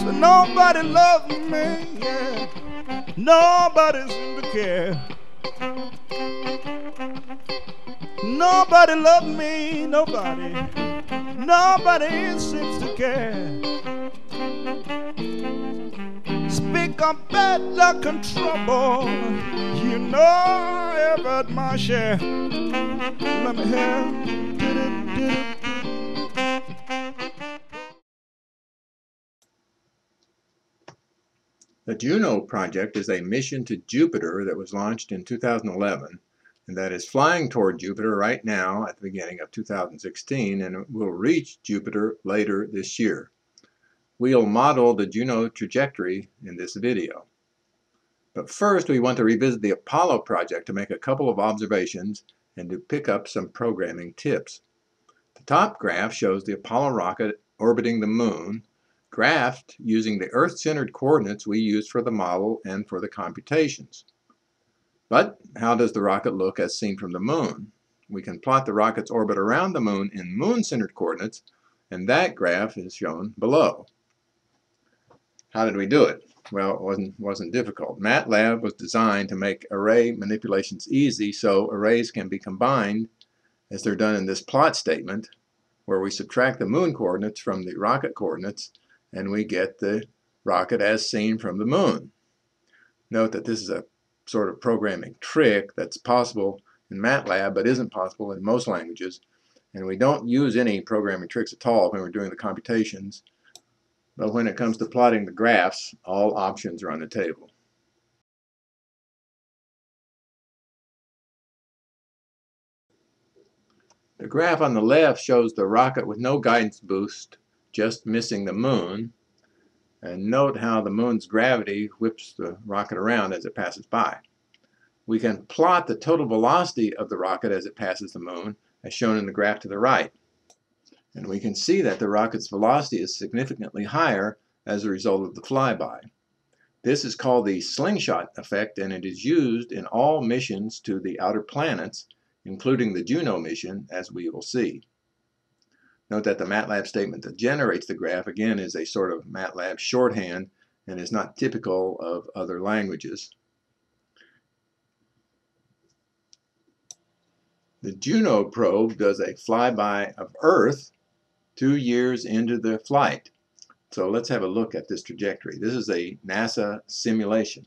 So nobody loves me, yeah. Nobody seems to care. Nobody loves me, nobody. Nobody seems to care. Speak of bad luck and trouble. You know I've had my share. Let me hear. The Juno project is a mission to Jupiter that was launched in 2011 and that is flying toward Jupiter right now at the beginning of 2016 and will reach Jupiter later this year. We'll model the Juno trajectory in this video. But first we want to revisit the Apollo project to make a couple of observations and to pick up some programming tips. The top graph shows the Apollo rocket orbiting the moon graphed using the Earth-centered coordinates we used for the model and for the computations. But how does the rocket look as seen from the moon? We can plot the rocket's orbit around the moon in moon-centered coordinates, and that graph is shown below. How did we do it? Well, it wasn't, wasn't difficult. MATLAB was designed to make array manipulations easy so arrays can be combined as they're done in this plot statement where we subtract the moon coordinates from the rocket coordinates and we get the rocket as seen from the moon. Note that this is a sort of programming trick that's possible in MATLAB but isn't possible in most languages. And we don't use any programming tricks at all when we're doing the computations. But when it comes to plotting the graphs, all options are on the table. The graph on the left shows the rocket with no guidance boost just missing the moon. And note how the moon's gravity whips the rocket around as it passes by. We can plot the total velocity of the rocket as it passes the moon, as shown in the graph to the right. And we can see that the rocket's velocity is significantly higher as a result of the flyby. This is called the slingshot effect and it is used in all missions to the outer planets, including the Juno mission, as we will see. Note that the MATLAB statement that generates the graph, again, is a sort of MATLAB shorthand and is not typical of other languages. The Juno probe does a flyby of Earth two years into the flight. So let's have a look at this trajectory. This is a NASA simulation.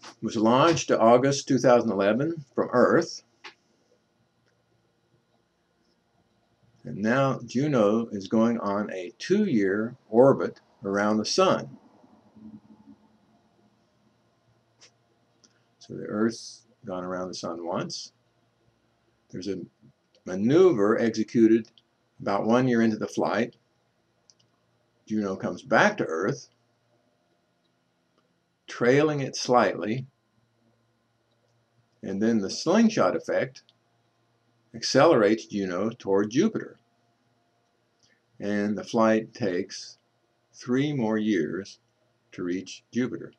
It was launched August 2011 from Earth. And now Juno is going on a two-year orbit around the Sun. So the Earth's gone around the Sun once. There's a maneuver executed about one year into the flight. Juno comes back to Earth, trailing it slightly, and then the slingshot effect accelerates Juno toward Jupiter and the flight takes three more years to reach Jupiter.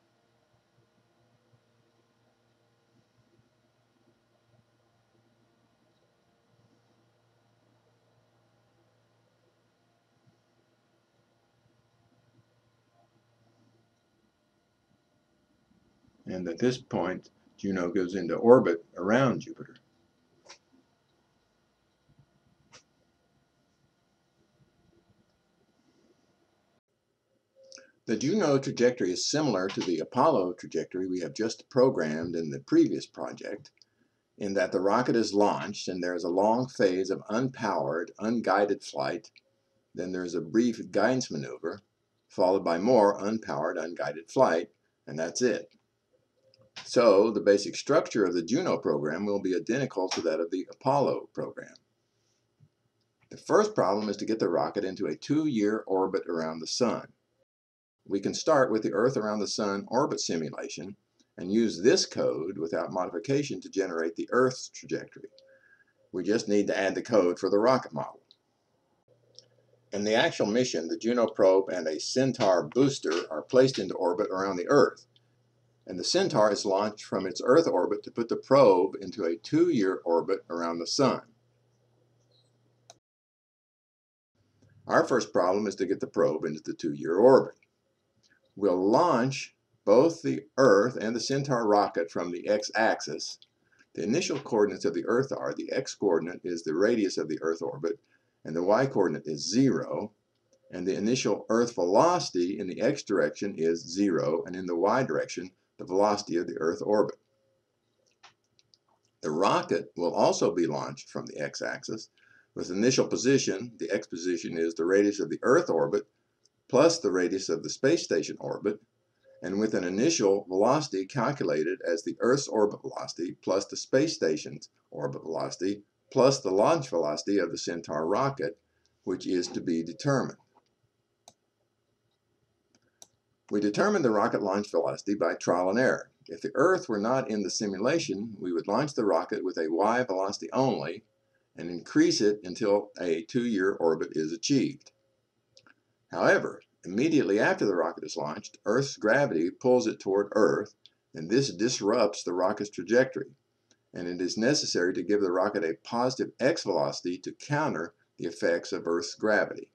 And at this point, Juno goes into orbit around Jupiter. The Juno trajectory is similar to the Apollo trajectory we have just programmed in the previous project in that the rocket is launched and there is a long phase of unpowered, unguided flight. Then there is a brief guidance maneuver followed by more unpowered, unguided flight, and that's it. So the basic structure of the Juno program will be identical to that of the Apollo program. The first problem is to get the rocket into a two-year orbit around the Sun we can start with the Earth around the Sun orbit simulation and use this code without modification to generate the Earth's trajectory. We just need to add the code for the rocket model. In the actual mission, the Juno probe and a Centaur booster are placed into orbit around the Earth, and the Centaur is launched from its Earth orbit to put the probe into a two-year orbit around the Sun. Our first problem is to get the probe into the two-year orbit. We'll launch both the Earth and the Centaur rocket from the x-axis. The initial coordinates of the Earth are the x-coordinate is the radius of the Earth orbit, and the y-coordinate is 0, and the initial Earth velocity in the x direction is 0, and in the y direction, the velocity of the Earth orbit. The rocket will also be launched from the x-axis. With initial position, the x position is the radius of the Earth orbit plus the radius of the space station orbit, and with an initial velocity calculated as the Earth's orbit velocity plus the space station's orbit velocity plus the launch velocity of the Centaur rocket, which is to be determined. We determined the rocket launch velocity by trial and error. If the Earth were not in the simulation, we would launch the rocket with a y velocity only and increase it until a two-year orbit is achieved. However, immediately after the rocket is launched, Earth's gravity pulls it toward Earth, and this disrupts the rocket's trajectory, and it is necessary to give the rocket a positive x velocity to counter the effects of Earth's gravity.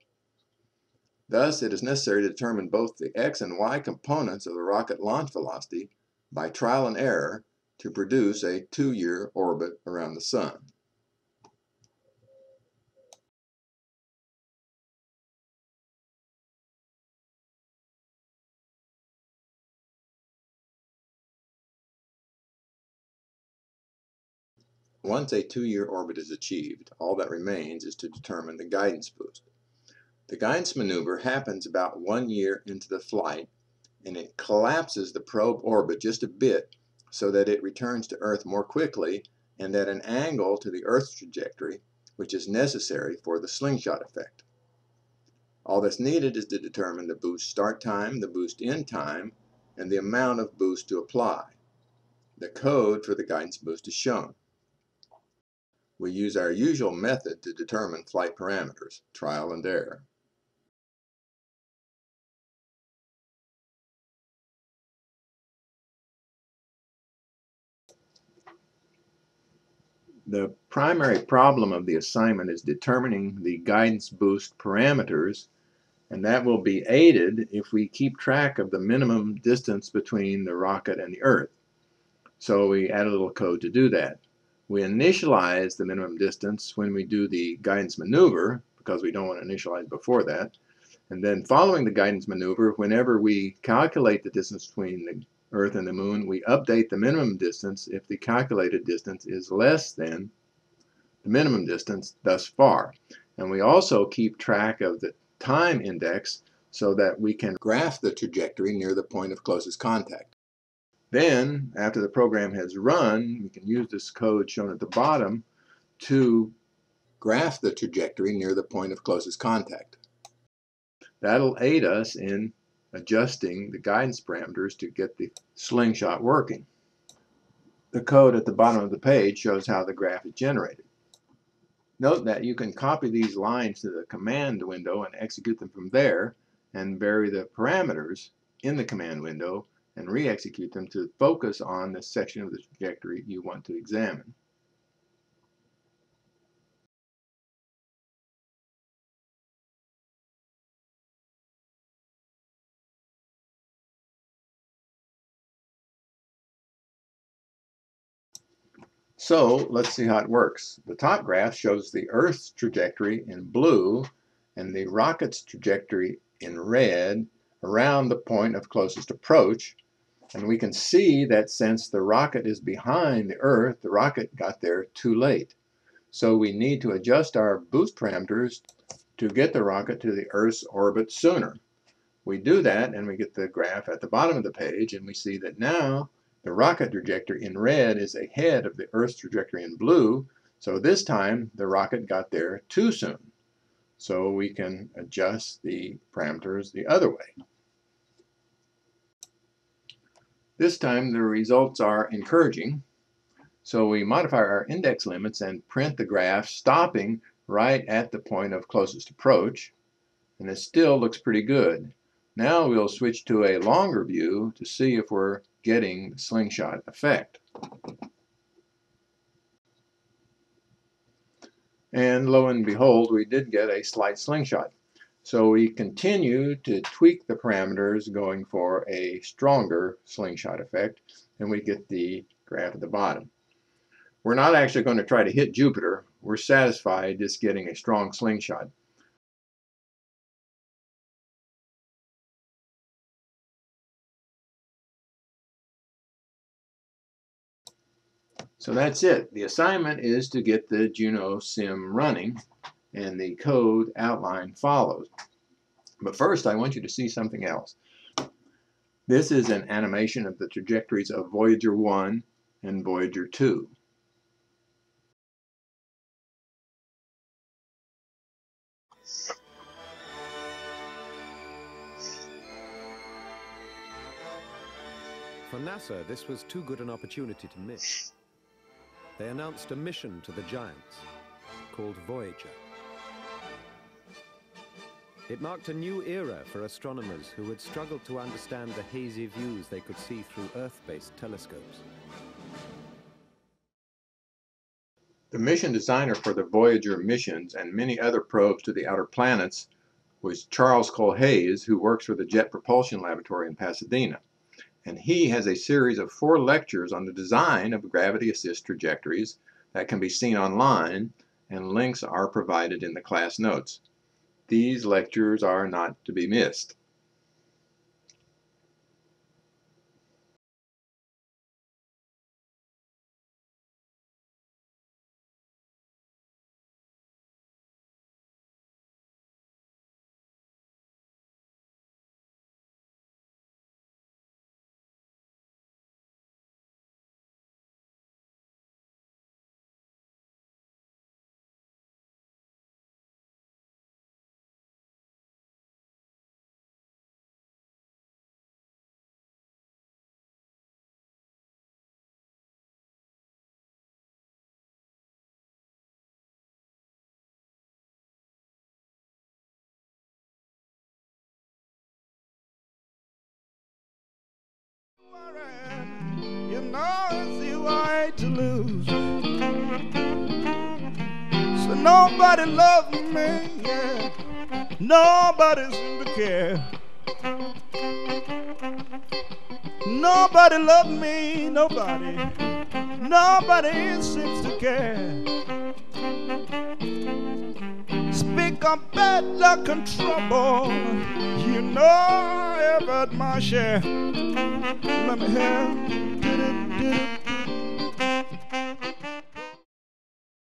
Thus, it is necessary to determine both the x and y components of the rocket launch velocity by trial and error to produce a two-year orbit around the Sun. Once a two-year orbit is achieved, all that remains is to determine the guidance boost. The guidance maneuver happens about one year into the flight and it collapses the probe orbit just a bit so that it returns to Earth more quickly and at an angle to the Earth's trajectory, which is necessary for the slingshot effect. All that's needed is to determine the boost start time, the boost end time, and the amount of boost to apply. The code for the guidance boost is shown. We use our usual method to determine flight parameters, trial and error. The primary problem of the assignment is determining the guidance boost parameters, and that will be aided if we keep track of the minimum distance between the rocket and the Earth. So we add a little code to do that. We initialize the minimum distance when we do the guidance maneuver, because we don't want to initialize before that. And then following the guidance maneuver, whenever we calculate the distance between the Earth and the Moon, we update the minimum distance if the calculated distance is less than the minimum distance thus far. And we also keep track of the time index so that we can graph the trajectory near the point of closest contact. Then, after the program has run, we can use this code shown at the bottom to graph the trajectory near the point of closest contact. That'll aid us in adjusting the guidance parameters to get the slingshot working. The code at the bottom of the page shows how the graph is generated. Note that you can copy these lines to the command window and execute them from there and vary the parameters in the command window and re-execute them to focus on the section of the trajectory you want to examine. So let's see how it works. The top graph shows the Earth's trajectory in blue and the rocket's trajectory in red around the point of closest approach. And we can see that since the rocket is behind the Earth, the rocket got there too late. So we need to adjust our boost parameters to get the rocket to the Earth's orbit sooner. We do that and we get the graph at the bottom of the page and we see that now the rocket trajectory in red is ahead of the Earth's trajectory in blue, so this time the rocket got there too soon. So we can adjust the parameters the other way. This time the results are encouraging. So we modify our index limits and print the graph stopping right at the point of closest approach. And it still looks pretty good. Now we'll switch to a longer view to see if we're getting the slingshot effect. And lo and behold, we did get a slight slingshot. So we continue to tweak the parameters going for a stronger slingshot effect and we get the graph at the bottom. We're not actually going to try to hit Jupiter. We're satisfied just getting a strong slingshot. So that's it. The assignment is to get the Juno sim running and the code outline follows. But first I want you to see something else. This is an animation of the trajectories of Voyager 1 and Voyager 2. For NASA, this was too good an opportunity to miss. They announced a mission to the Giants called Voyager. It marked a new era for astronomers who had struggled to understand the hazy views they could see through Earth-based telescopes. The mission designer for the Voyager missions and many other probes to the outer planets was Charles Kohlhase, who works for the Jet Propulsion Laboratory in Pasadena. And he has a series of four lectures on the design of gravity assist trajectories that can be seen online, and links are provided in the class notes. These lectures are not to be missed. You know it's the way to lose. So nobody loves me, yeah. Nobody seems to care. Nobody loves me, nobody. Nobody seems to care. Of bad luck and trouble. You know I've had my share. Let me hear.